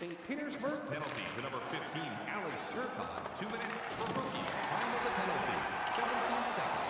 St. Petersburg. Penalty to number 15, Alex Turcotte. Two minutes for rookie. Time of the penalty, 17 seconds.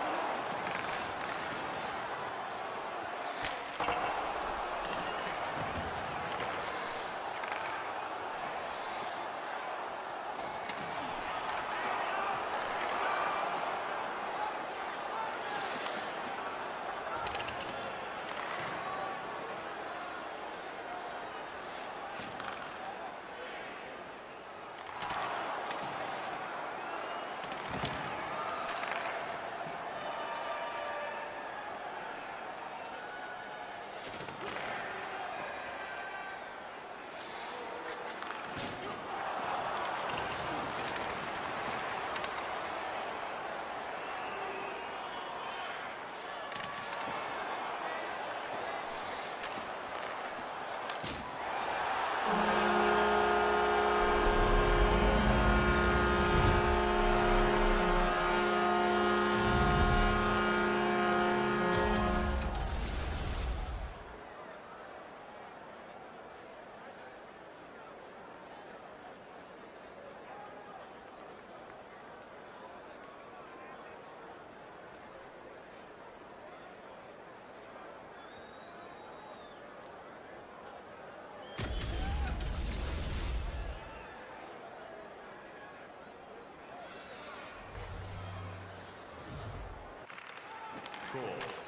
Goal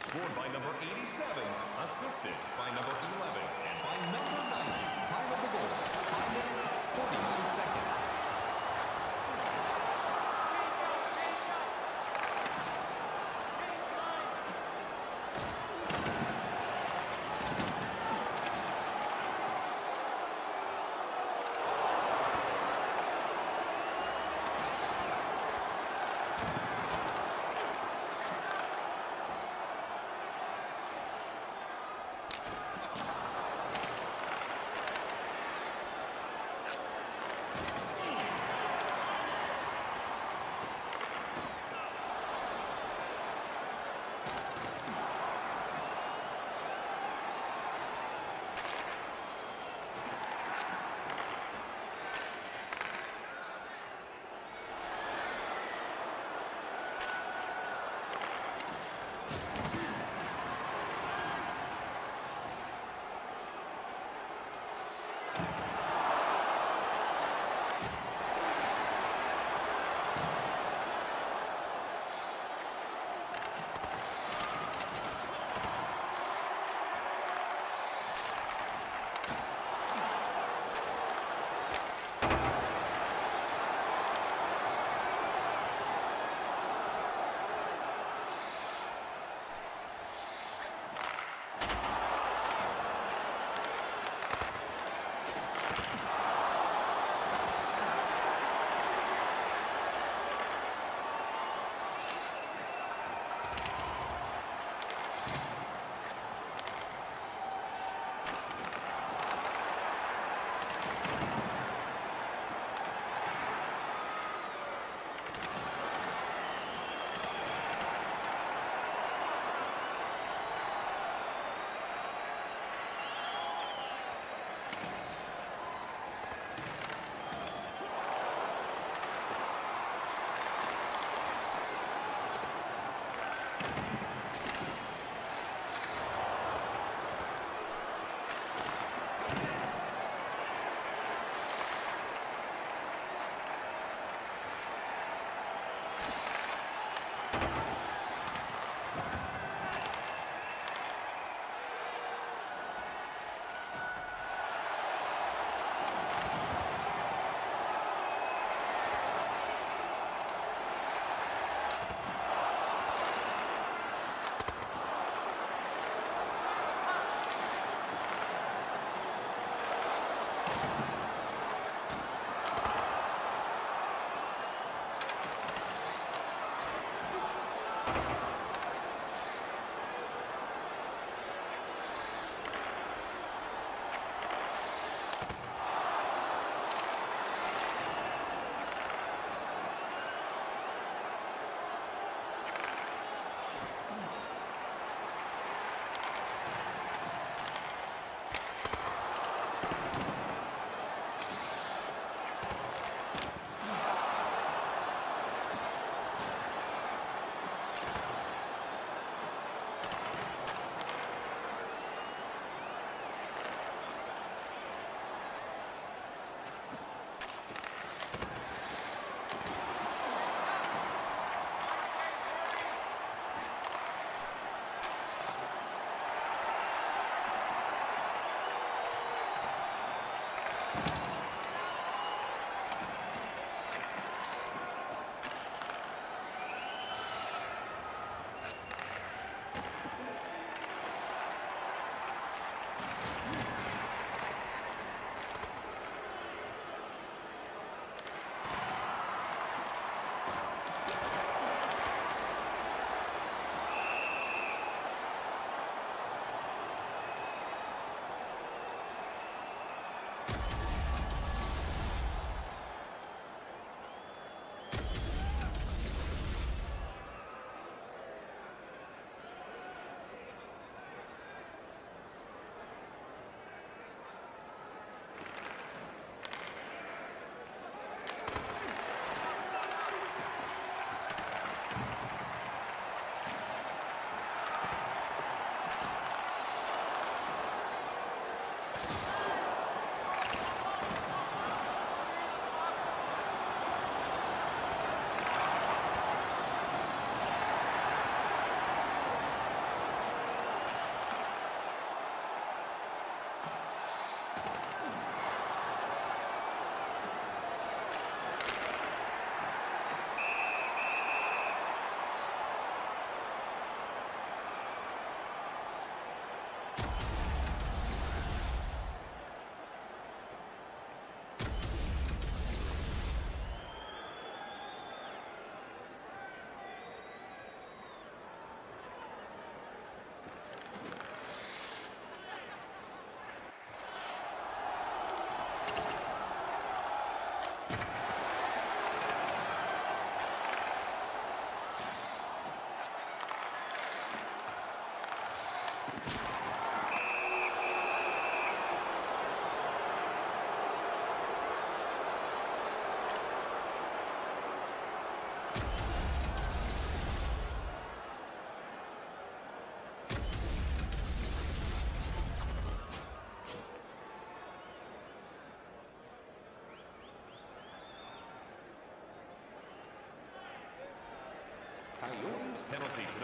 scored by number 87, assisted by number 11, and by number 90.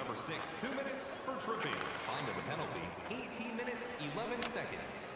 Number six, two minutes for tripping. Fine of the penalty, 18 minutes, 11 seconds.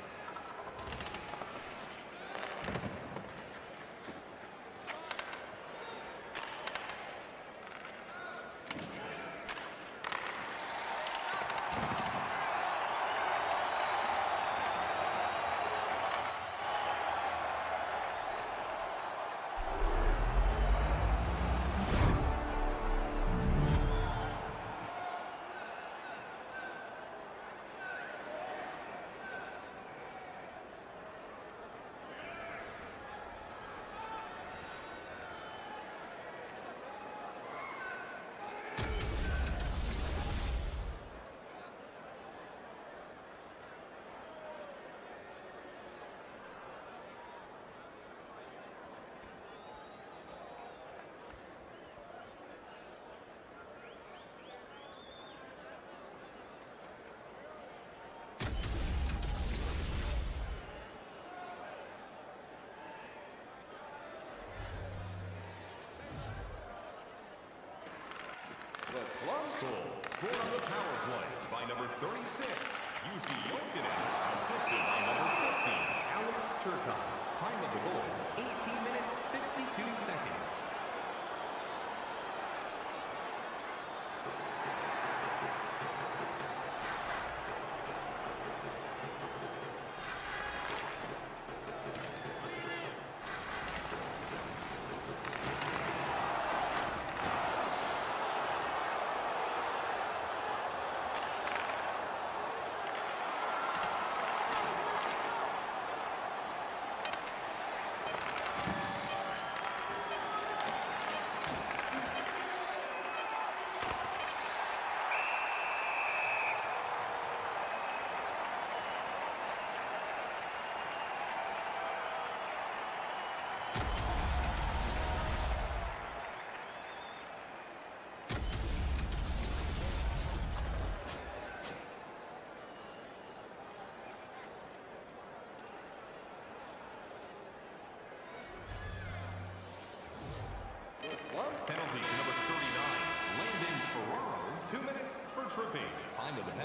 The club goal scored on the power play by number 36, Jussi Jokinen, assisted by number 50, Alex Turcotte. Time of the goal, 18 minutes, 52 seconds.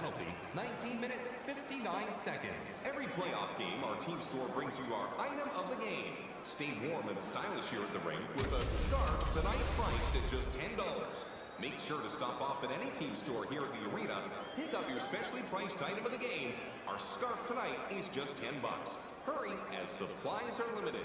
Penalty, 19 minutes, 59 seconds. Every playoff game, our team store brings you our item of the game. Stay warm and stylish here at the rink with a scarf tonight priced at just $10. Make sure to stop off at any team store here at the arena. Pick up your specially priced item of the game. Our scarf tonight is just 10 bucks. Hurry, as supplies are limited.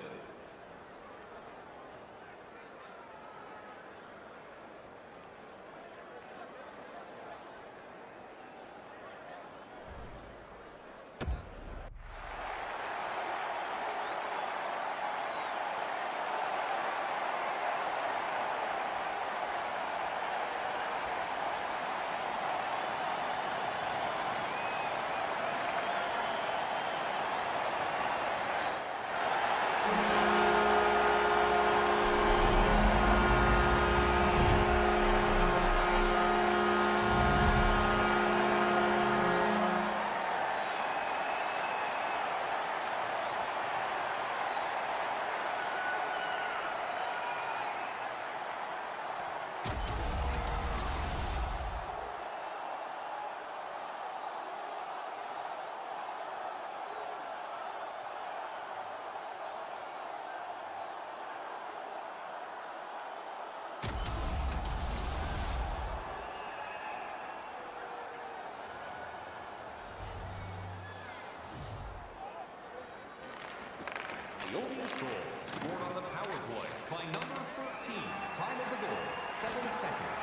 Oldies goal, scored on the power play by number 14. Time of the goal, 7 seconds.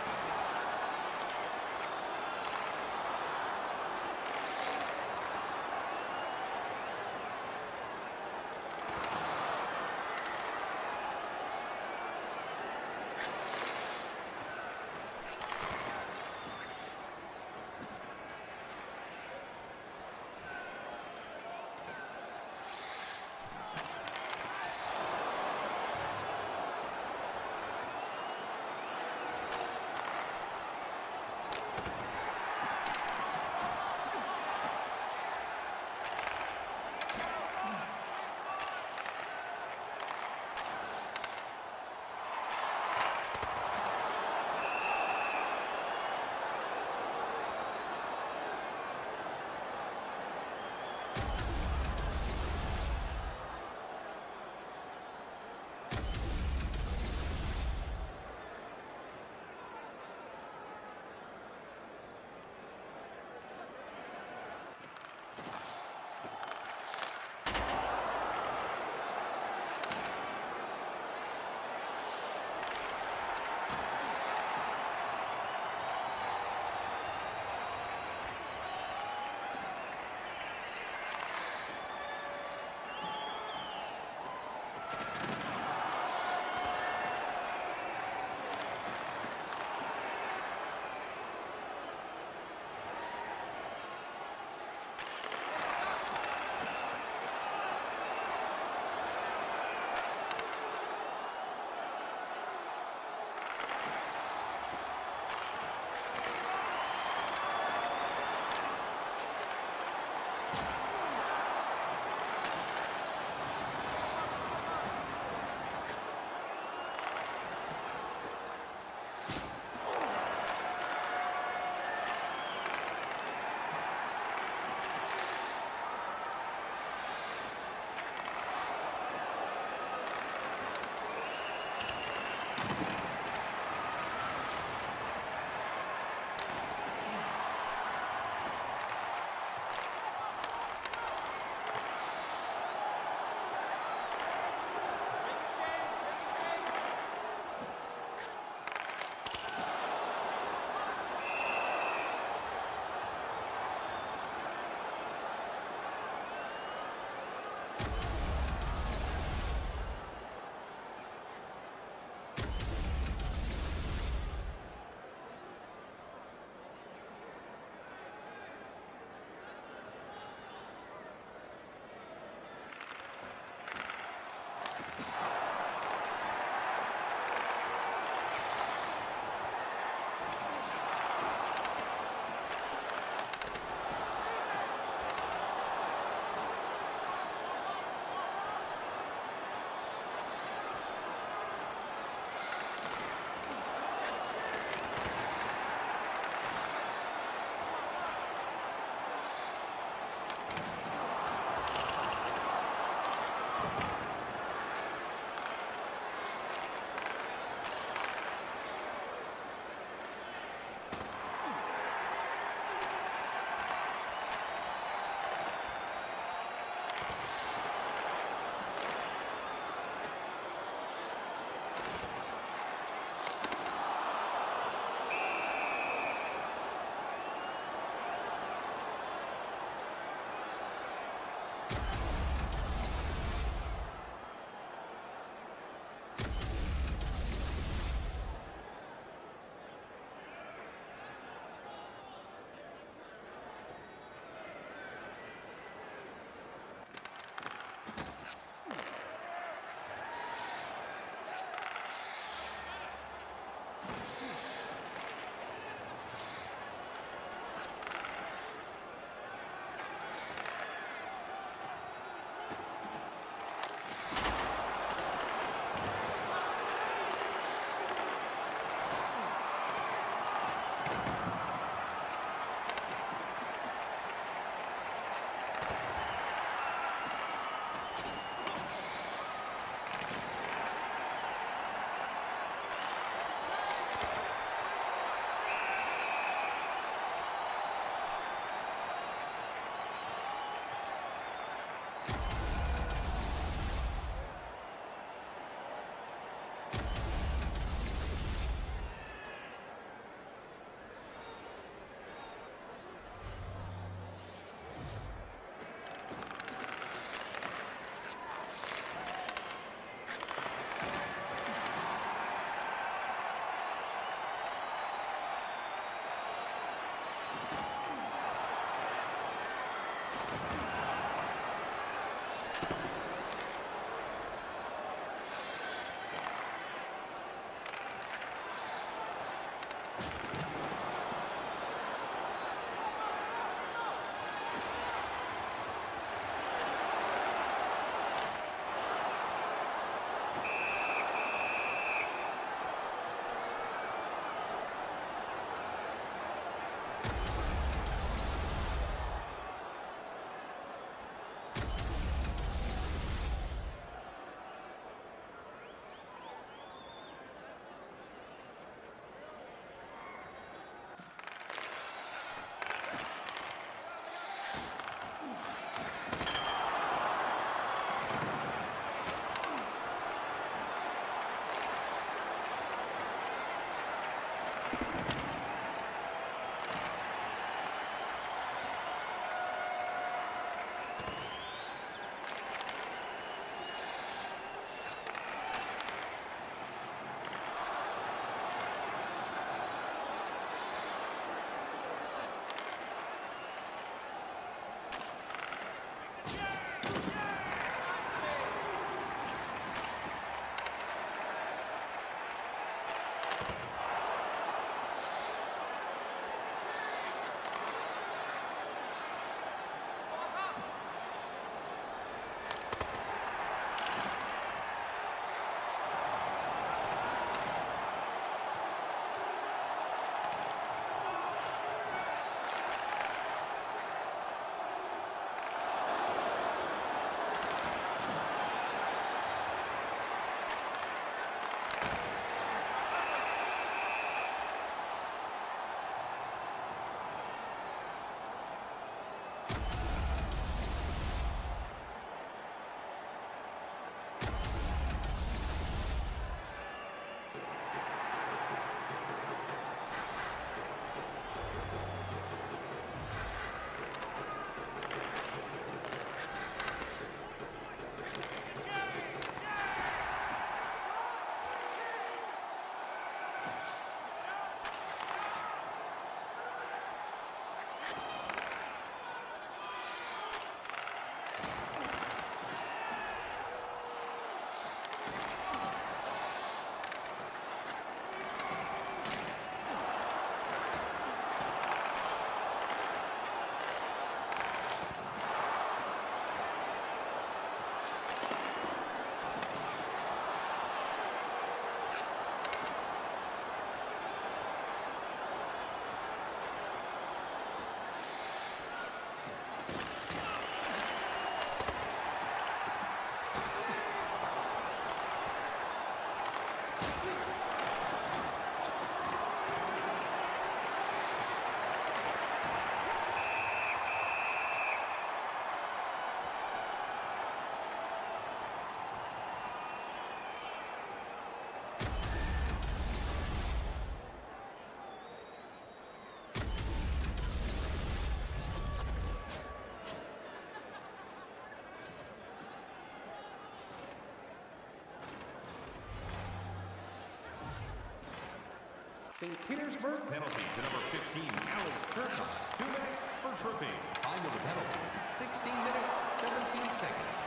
St. Petersburg. Penalty to number 15, Alex Turcotte. Two minutes for tripping. Of penalty, 16 minutes, 17 seconds.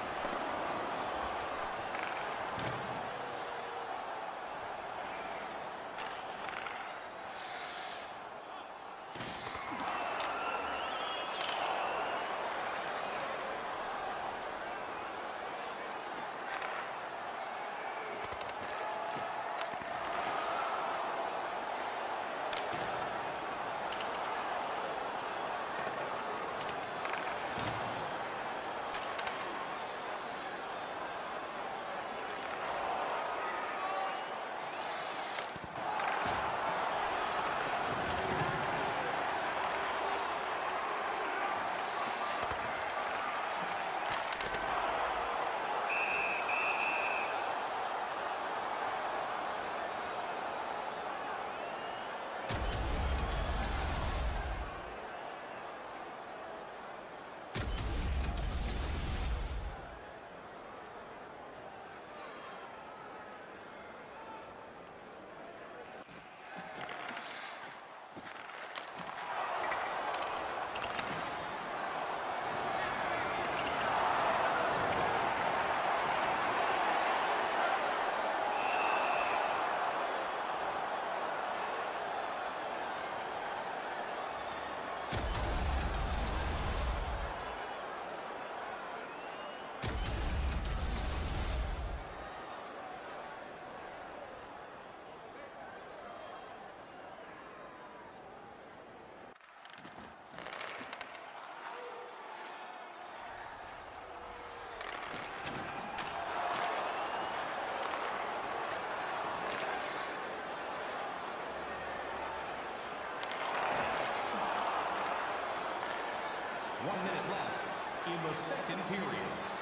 One minute left in the second period.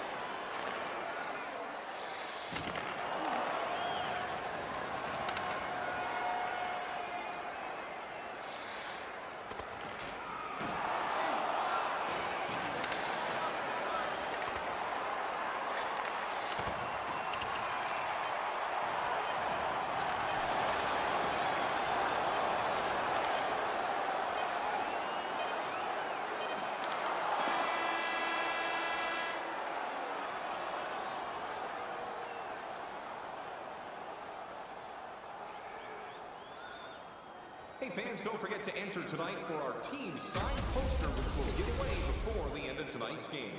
Hey fans, don't forget to enter tonight for our team signed poster, which will give away before the end of tonight's game.